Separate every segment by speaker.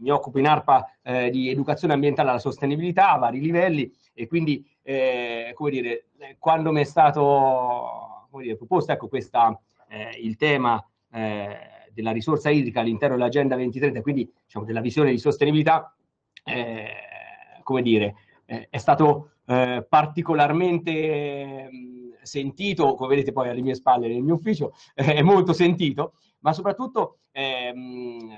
Speaker 1: mi occupo in ARPA eh, di educazione ambientale alla sostenibilità a vari livelli e quindi, eh, come dire, quando mi è stato dire, proposto ecco, questa, eh, il tema eh, della risorsa idrica all'interno dell'Agenda 2030, quindi diciamo, della visione di sostenibilità, eh, come dire, eh, è stato particolarmente sentito, come vedete poi alle mie spalle nel mio ufficio, è molto sentito, ma soprattutto ehm,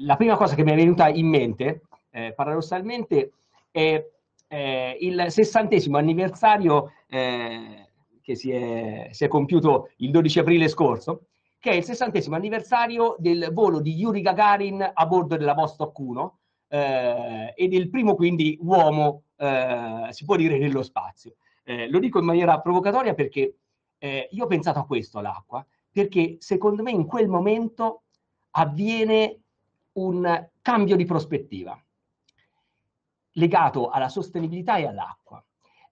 Speaker 1: la prima cosa che mi è venuta in mente, eh, paradossalmente, è eh, il sessantesimo anniversario eh, che si è, si è, compiuto il 12 aprile scorso, che è il sessantesimo anniversario del volo di Yuri Gagarin a bordo della Vostok 1 eh, e del primo quindi uomo, eh, si può dire, nello spazio. Eh, lo dico in maniera provocatoria perché io ho pensato a questo all'acqua, perché secondo me in quel momento avviene un cambio di prospettiva legato alla sostenibilità e all'acqua.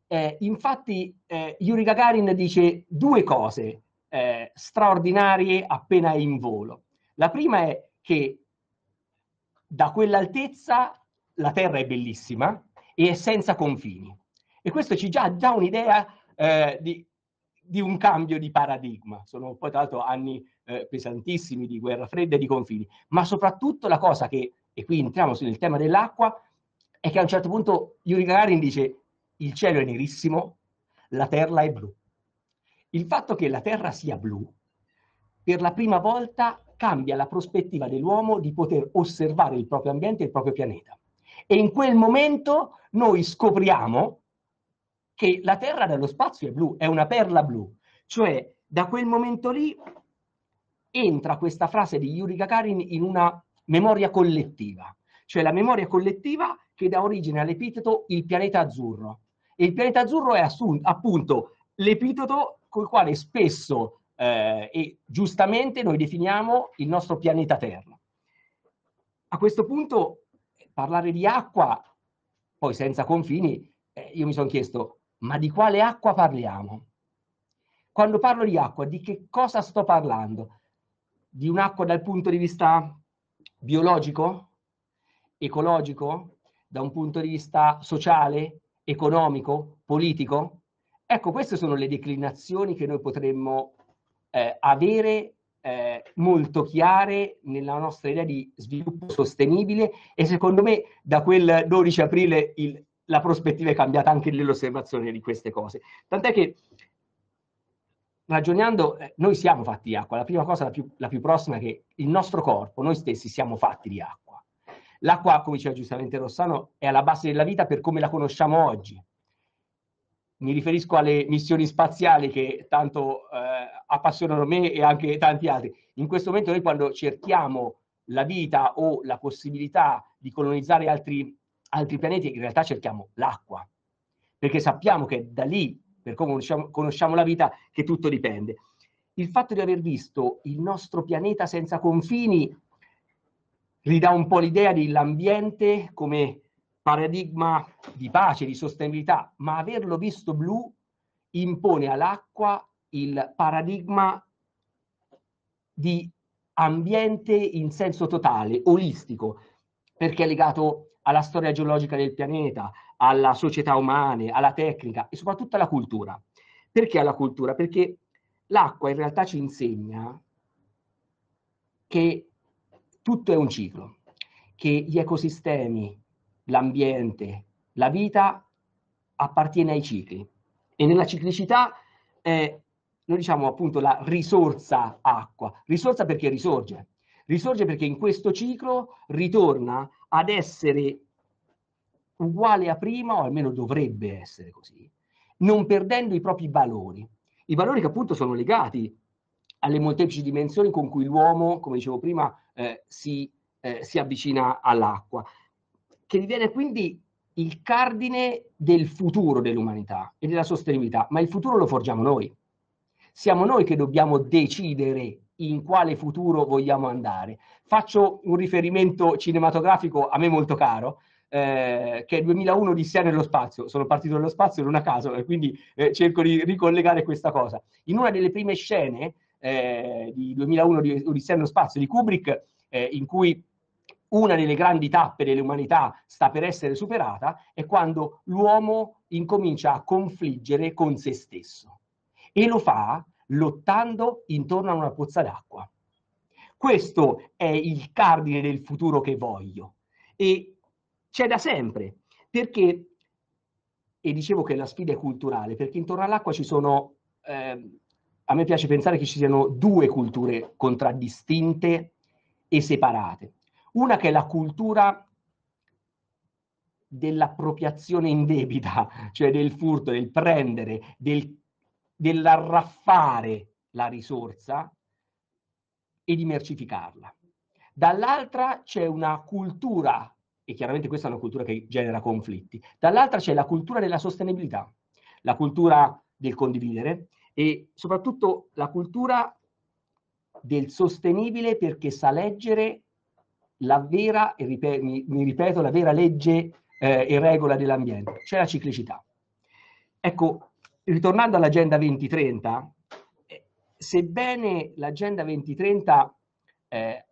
Speaker 1: Eh, infatti eh, Yuri Gagarin dice due cose eh, straordinarie appena è in volo. La prima è che da quell'altezza la Terra è bellissima e è senza confini. E questo ci già dà un'idea eh, di, di, un cambio di paradigma. Sono poi tra l'altro anni eh, pesantissimi di guerra fredda e di confini, ma soprattutto la cosa che, e qui entriamo nel tema dell'acqua, è che a un certo punto Yuri Gagarin dice il cielo è nerissimo, la terra è blu. Il fatto che la terra sia blu, per la prima volta cambia la prospettiva dell'uomo di poter osservare il proprio ambiente e il proprio pianeta. E in quel momento noi scopriamo che la Terra dallo spazio è blu, è una perla blu. Cioè, da quel momento lì entra questa frase di Yuri Gagarin in una memoria collettiva, cioè la memoria collettiva che dà origine all'epiteto il pianeta azzurro. E il pianeta azzurro è appunto l'epiteto col quale spesso eh, e giustamente noi definiamo il nostro pianeta Terra. A questo punto parlare di acqua, poi senza confini, eh, io mi sono chiesto, ma di quale acqua parliamo? Quando parlo di acqua, di che cosa sto parlando? Di un'acqua dal punto di vista biologico, ecologico, da un punto di vista sociale, economico, politico? Ecco, queste sono le declinazioni che noi potremmo eh, avere eh, molto chiare nella nostra idea di sviluppo sostenibile e secondo me da quel 12 aprile il, la prospettiva è cambiata anche nell'osservazione di queste cose. Tant'è che ragionando, eh, noi siamo fatti di acqua, la prima cosa, la più, la più prossima è che il nostro corpo, noi stessi siamo fatti di acqua. L'acqua, come diceva giustamente Rossano, è alla base della vita per come la conosciamo oggi. Mi riferisco alle missioni spaziali che tanto eh, appassionano me e anche tanti altri. In questo momento noi quando cerchiamo la vita o la possibilità di colonizzare altri, altri pianeti, in realtà cerchiamo l'acqua, perché sappiamo che da lì per come conosciamo, conosciamo la vita, che tutto dipende. Il fatto di aver visto il nostro pianeta senza confini ridà un po' l'idea dell'ambiente come paradigma di pace, di sostenibilità, ma averlo visto blu impone all'acqua il paradigma di ambiente in senso totale, olistico, perché è legato alla storia geologica del pianeta, alla società umane, alla tecnica e soprattutto alla cultura. Perché alla cultura? Perché l'acqua in realtà ci insegna che tutto è un ciclo, che gli ecosistemi, l'ambiente, la vita appartiene ai cicli e nella ciclicità eh, noi diciamo appunto la risorsa acqua, risorsa perché risorge, risorge perché in questo ciclo ritorna ad essere uguale a prima, o almeno dovrebbe essere così, non perdendo i propri valori. I valori che appunto sono legati alle molteplici dimensioni con cui l'uomo, come dicevo prima, eh, si, eh, si avvicina all'acqua, che diviene quindi il cardine del futuro dell'umanità e della sostenibilità, ma il futuro lo forgiamo noi. Siamo noi che dobbiamo decidere in quale futuro vogliamo andare. Faccio un riferimento cinematografico a me molto caro, eh, che è 2001 Odissea nello spazio, sono partito dallo spazio non a caso e quindi eh, cerco di ricollegare questa cosa. In una delle prime scene eh, di 2001 di Odissea nello spazio di Kubrick, eh, in cui una delle grandi tappe dell'umanità sta per essere superata è quando l'uomo incomincia a confliggere con se stesso e lo fa lottando intorno a una pozza d'acqua. Questo è il cardine del futuro che voglio e c'è da sempre perché, e dicevo che la sfida è culturale, perché intorno all'acqua ci sono, eh, a me piace pensare che ci siano due culture contraddistinte e separate. Una che è la cultura dell'appropriazione indebita, cioè del furto, del prendere, del, dell'arraffare la risorsa e di mercificarla. Dall'altra c'è una cultura, e chiaramente questa è una cultura che genera conflitti, dall'altra c'è la cultura della sostenibilità, la cultura del condividere e soprattutto la cultura del sostenibile perché sa leggere la vera, e ripet mi, mi, ripeto, la vera legge eh, e regola dell'ambiente, cioè la ciclicità. Ecco, ritornando all'Agenda 2030, eh, sebbene l'Agenda 2030 eh,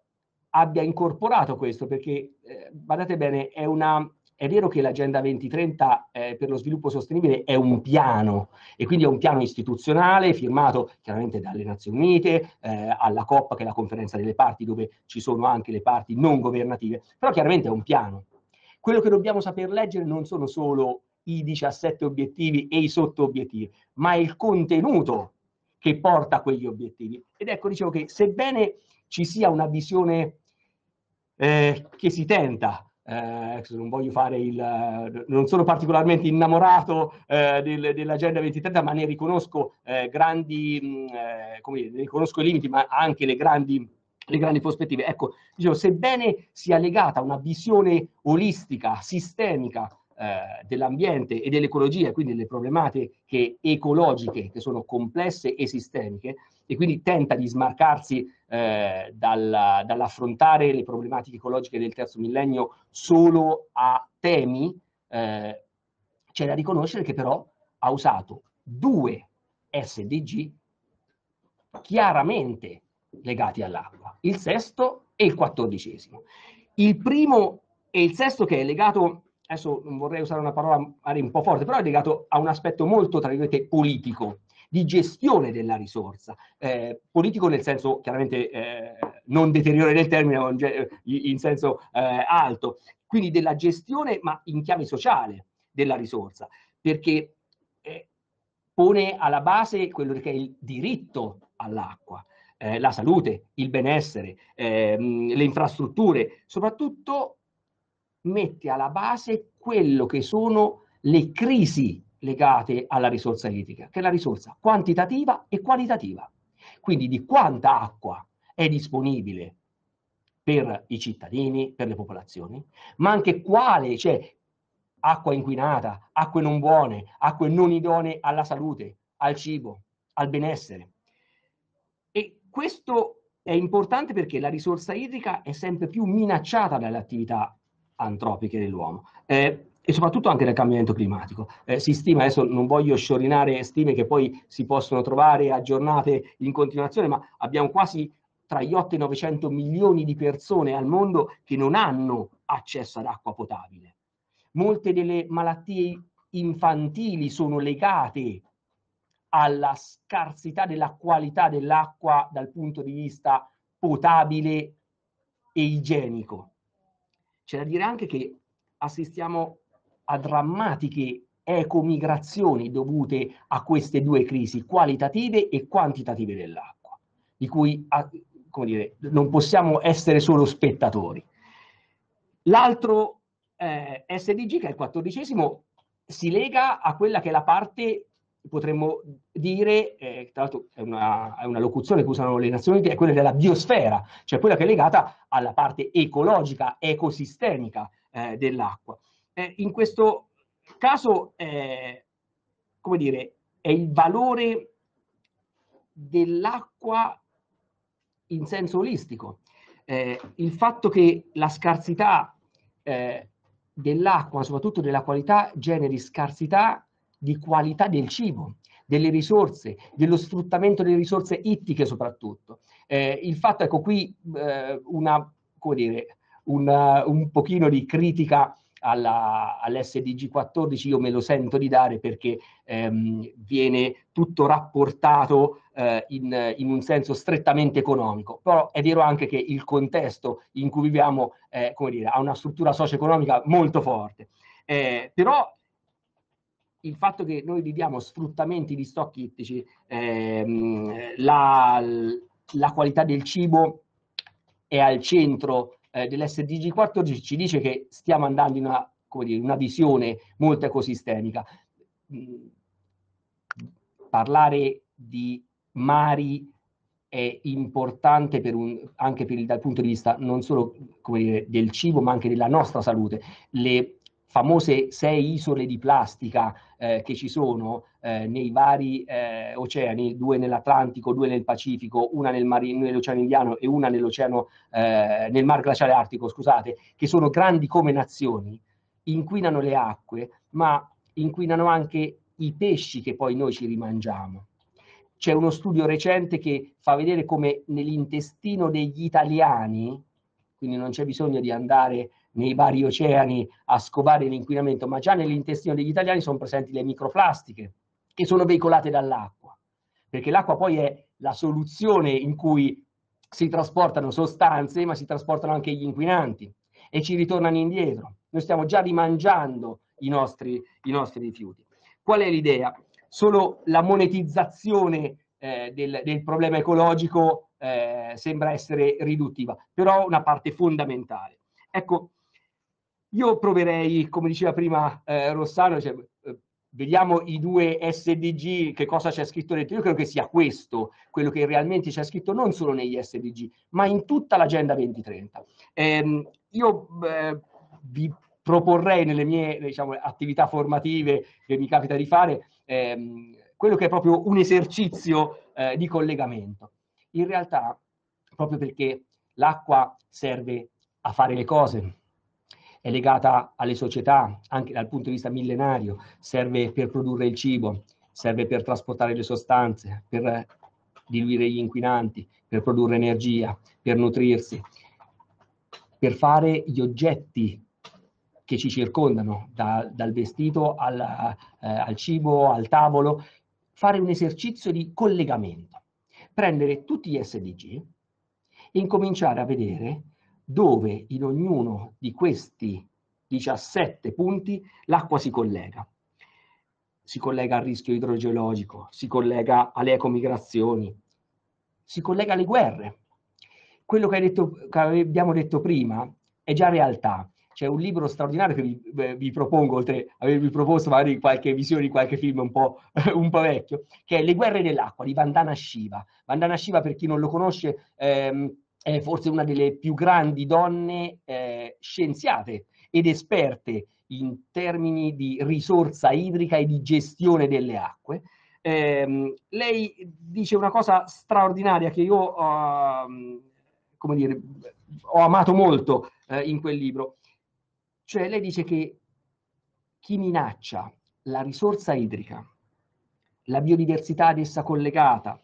Speaker 1: abbia incorporato questo, perché, eh, badate bene, è una, è vero che l'Agenda 2030 eh, per lo sviluppo sostenibile è un piano e quindi è un piano istituzionale firmato chiaramente dalle Nazioni Unite, eh, alla COP che è la conferenza delle parti dove ci sono anche le parti non governative, però chiaramente è un piano. Quello che dobbiamo saper leggere non sono solo i 17 obiettivi e i sotto-obiettivi, ma il contenuto che porta a quegli obiettivi. Ed ecco, dicevo che sebbene ci sia una visione eh, che si tenta eh, non voglio fare il, non sono particolarmente innamorato eh, del, dell'agenda 2030, ma ne riconosco eh, grandi, mh, eh, come dire, ne riconosco i limiti, ma anche le grandi, le grandi prospettive. Ecco, dicevo, sebbene sia legata a una visione olistica, sistemica eh, dell'ambiente e dell'ecologia, quindi delle problematiche ecologiche che sono complesse e sistemiche, e quindi tenta di smarcarsi eh, dal, dall'affrontare le problematiche ecologiche del terzo millennio solo a temi, eh, c'è da riconoscere che però ha usato due SDG chiaramente legati all'acqua, il sesto e il quattordicesimo. Il primo e il sesto che è legato, adesso non vorrei usare una parola un po' forte, però è legato a un aspetto molto, tra virgolette, politico, di gestione della risorsa. Eh, politico nel senso chiaramente eh, non deteriore del termine, in senso eh, alto, quindi della gestione ma in chiave sociale della risorsa, perché eh, pone alla base quello che è il diritto all'acqua, eh, la salute, il benessere, ehm, le infrastrutture, soprattutto mette alla base quello che sono le crisi legate alla risorsa idrica, che è la risorsa quantitativa e qualitativa. Quindi di quanta acqua è disponibile per i cittadini, per le popolazioni, ma anche quale, cioè acqua inquinata, acque non buone, acque non idonee alla salute, al cibo, al benessere. E questo è importante perché la risorsa idrica è sempre più minacciata dalle attività antropiche dell'uomo. Eh, e soprattutto anche del cambiamento climatico. Eh, si stima, adesso non voglio sciorinare stime che poi si possono trovare aggiornate in continuazione, ma abbiamo quasi tra gli 8 e i 900 milioni di persone al mondo che non hanno accesso ad acqua potabile. Molte delle malattie infantili sono legate alla scarsità della qualità dell'acqua dal punto di vista potabile e igienico. C'è da dire anche che assistiamo a drammatiche ecomigrazioni dovute a queste due crisi qualitative e quantitative dell'acqua, di cui come dire, non possiamo essere solo spettatori. L'altro eh, SDG, che è il quattordicesimo, si lega a quella che è la parte, potremmo dire, eh, tra l'altro è una, è una, locuzione che usano le Nazioni Unite, è quella della biosfera, cioè quella che è legata alla parte ecologica, ecosistemica eh, dell'acqua eh, in questo caso, eh, come dire, è il valore dell'acqua in senso olistico. Eh, il fatto che la scarsità eh, dell'acqua, soprattutto della qualità, generi scarsità di qualità del cibo, delle risorse, dello sfruttamento delle risorse ittiche soprattutto. Eh, il fatto, ecco qui, eh, una, come dire, una, un pochino di critica all'SDG 14 io me lo sento di dare perché ehm, viene tutto rapportato eh, in, in, un senso strettamente economico, però è vero anche che il contesto in cui viviamo eh, come dire, ha una struttura socio-economica molto forte. Eh, però il fatto che noi viviamo sfruttamenti di stock ittici, ehm, la, la qualità del cibo è al centro eh, dell'SDG 14 ci dice che stiamo andando in una, dire, una visione molto ecosistemica. Mm, parlare di mari è importante per un, anche per il, dal punto di vista non solo dire, del cibo, ma anche della nostra salute. Le famose sei isole di plastica eh, che ci sono eh, nei vari eh, oceani, due nell'Atlantico, due nel Pacifico, una nel nell'Oceano Indiano e una nell'oceano, eh, nel Mar Glaciale Artico, scusate, che sono grandi come nazioni, inquinano le acque, ma inquinano anche i pesci che poi noi ci rimangiamo. C'è uno studio recente che fa vedere come nell'intestino degli italiani, quindi non c'è bisogno di andare nei vari oceani a scovare l'inquinamento, ma già nell'intestino degli italiani sono presenti le microplastiche che sono veicolate dall'acqua, perché l'acqua poi è la soluzione in cui si trasportano sostanze, ma si trasportano anche gli inquinanti e ci ritornano indietro. Noi stiamo già rimangiando i nostri, i nostri rifiuti. Qual è l'idea? Solo la monetizzazione eh, del, del, problema ecologico eh, sembra essere riduttiva, però una parte fondamentale. Ecco, io proverei, come diceva prima eh, Rossano, cioè, eh, vediamo i due SDG, che cosa c'è scritto dentro. Io credo che sia questo, quello che realmente c'è scritto non solo negli SDG, ma in tutta l'Agenda 2030. Eh, io vi proporrei nelle mie diciamo, attività formative che mi capita di fare, ehm, quello che è proprio un esercizio eh, di collegamento. In realtà, proprio perché l'acqua serve a fare le cose, è legata alle società, anche dal punto di vista millenario, serve per produrre il cibo, serve per trasportare le sostanze, per diluire gli inquinanti, per produrre energia, per nutrirsi, per fare gli oggetti che ci circondano, da, dal vestito al, eh, al cibo, al tavolo, fare un esercizio di collegamento, prendere tutti gli SDG e incominciare a vedere dove in ognuno di questi 17 punti l'acqua si collega. Si collega al rischio idrogeologico, si collega alle ecomigrazioni, si collega alle guerre. Quello che, detto, che abbiamo detto prima è già realtà. C'è un libro straordinario che vi, eh, vi, propongo, oltre a avervi proposto magari qualche visione qualche film un po', un po', vecchio, che è Le guerre dell'acqua di Vandana Shiva. Vandana Shiva, per chi non lo conosce, ehm, è forse una delle più grandi donne eh, scienziate ed esperte in termini di risorsa idrica e di gestione delle acque. Eh, lei dice una cosa straordinaria che io uh, come dire, ho amato molto eh, in quel libro. Cioè lei dice che chi minaccia la risorsa idrica, la biodiversità ad essa collegata,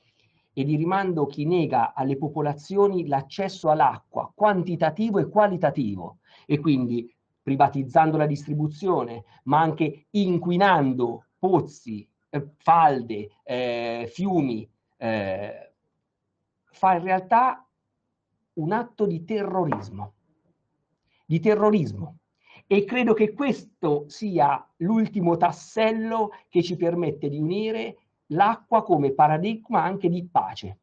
Speaker 1: e di rimando chi nega alle popolazioni l'accesso all'acqua quantitativo e qualitativo e quindi privatizzando la distribuzione, ma anche inquinando pozzi, eh, falde, eh, fiumi, eh, fa in realtà un atto di terrorismo, di terrorismo. E credo che questo sia l'ultimo tassello che ci permette di unire l'acqua come paradigma anche di pace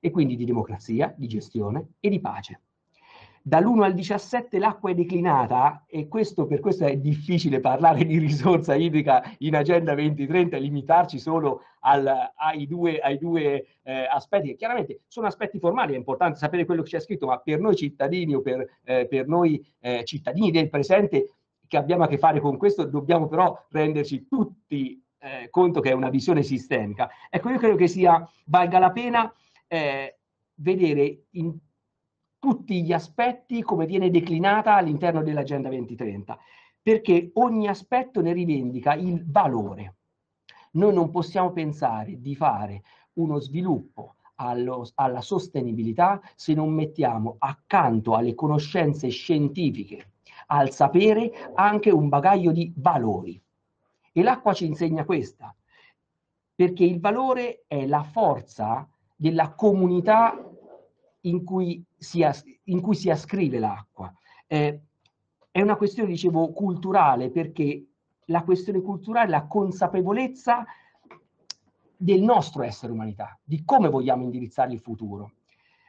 Speaker 1: e quindi di democrazia, di gestione e di pace. Dall'1 al 17 l'acqua è declinata e questo, per questo è difficile parlare di risorsa idrica in Agenda 2030 e limitarci solo al, ai due, ai due eh, aspetti che chiaramente sono aspetti formali, è importante sapere quello che c'è scritto, ma per noi cittadini o per, eh, per noi eh, cittadini del presente che abbiamo a che fare con questo dobbiamo però renderci tutti eh, conto che è una visione sistemica. Ecco, io credo che sia, valga la pena eh, vedere in tutti gli aspetti come viene declinata all'interno dell'Agenda 2030, perché ogni aspetto ne rivendica il valore. Noi non possiamo pensare di fare uno sviluppo allo, alla sostenibilità se non mettiamo accanto alle conoscenze scientifiche, al sapere, anche un bagaglio di valori. E l'acqua ci insegna questa, perché il valore è la forza della comunità in cui si, in cui si ascrive l'acqua. Eh, è una questione, dicevo, culturale, perché la questione culturale è la consapevolezza del nostro essere umanità, di come vogliamo indirizzare il futuro.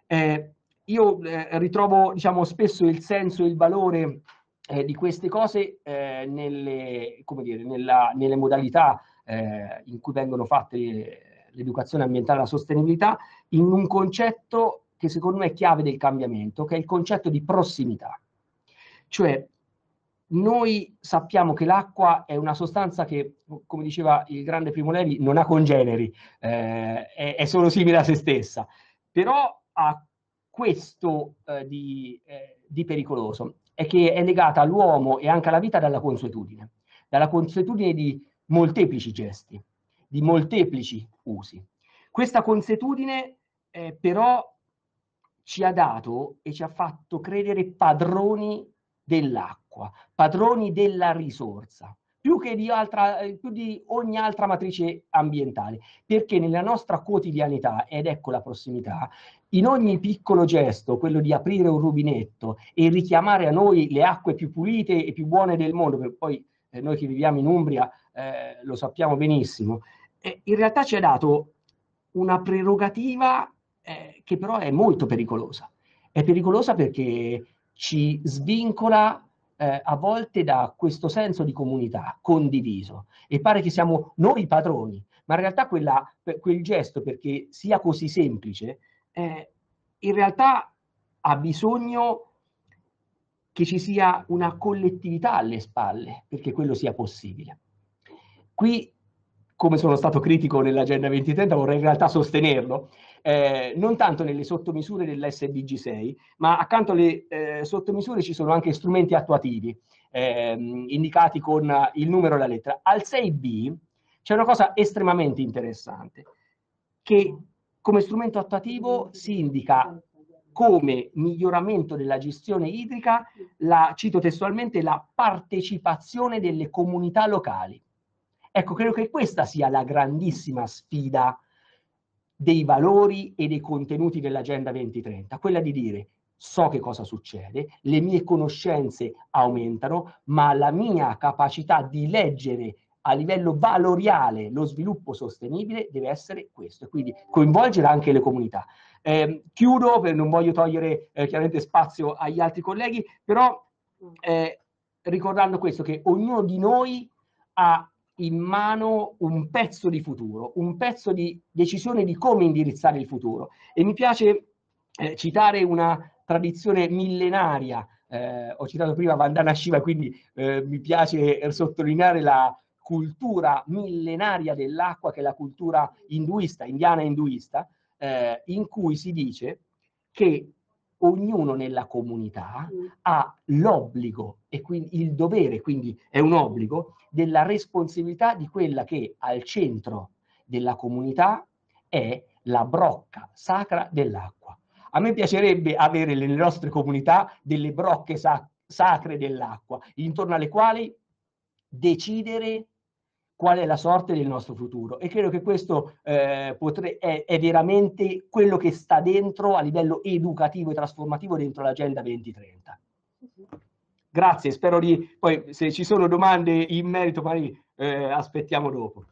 Speaker 1: Eh, io eh, ritrovo diciamo, spesso il senso e il valore eh, di queste cose eh, nelle, dire, nella, nelle, modalità eh, in cui vengono fatte l'educazione ambientale e la sostenibilità in un concetto che secondo me è chiave del cambiamento, che è il concetto di prossimità. Cioè, noi sappiamo che l'acqua è una sostanza che, come diceva il grande Primo Levi, non ha congeneri, eh, è, è, solo simile a se stessa, però ha questo eh, di, eh, di pericoloso, è che è legata all'uomo e anche alla vita dalla consuetudine, dalla consuetudine di molteplici gesti, di molteplici usi. Questa consuetudine eh, però ci ha dato e ci ha fatto credere padroni dell'acqua, padroni della risorsa, più che di, altra, eh, più di ogni altra matrice ambientale, perché nella nostra quotidianità, ed ecco la prossimità, in ogni piccolo gesto, quello di aprire un rubinetto e richiamare a noi le acque più pulite e più buone del mondo, perché poi eh, noi che viviamo in Umbria eh, lo sappiamo benissimo, eh, in realtà ci ha dato una prerogativa eh, che però è molto pericolosa. È pericolosa perché ci svincola eh, a volte da questo senso di comunità condiviso e pare che siamo noi i padroni, ma in realtà quella, quel gesto, perché sia così semplice, eh, in realtà ha bisogno che ci sia una collettività alle spalle perché quello sia possibile. Qui, come sono stato critico nell'Agenda 2030, vorrei in realtà sostenerlo, eh, non tanto nelle sottomisure dell'SDG 6, ma accanto alle eh, sottomisure ci sono anche strumenti attuativi, ehm, indicati con il numero e la lettera. Al 6B c'è una cosa estremamente interessante, che come strumento attuativo si indica come miglioramento della gestione idrica, la, cito testualmente, la partecipazione delle comunità locali. Ecco, credo che questa sia la grandissima sfida dei valori e dei contenuti dell'Agenda 2030, quella di dire so che cosa succede, le mie conoscenze aumentano, ma la mia capacità di leggere a livello valoriale lo sviluppo sostenibile deve essere questo, quindi coinvolgere anche le comunità. Eh, chiudo, non voglio togliere eh, chiaramente spazio agli altri colleghi, però eh, ricordando questo, che ognuno di noi ha in mano un pezzo di futuro, un pezzo di decisione di come indirizzare il futuro. E mi piace eh, citare una tradizione millenaria, eh, ho citato prima Vandana Shiva, quindi eh, mi piace sottolineare la cultura millenaria dell'acqua, che è la cultura induista, indiana induista, eh, in cui si dice che ognuno nella comunità mm. ha l'obbligo e quindi il dovere, quindi è un obbligo, della responsabilità di quella che al centro della comunità è la brocca sacra dell'acqua. A me piacerebbe avere nelle nostre comunità delle brocche sac sacre dell'acqua, intorno alle quali decidere qual è la sorte del nostro futuro e credo che questo eh, potre, è, è, veramente quello che sta dentro a livello educativo e trasformativo dentro l'agenda 2030. Grazie, spero di poi se ci sono domande in merito magari eh, aspettiamo dopo.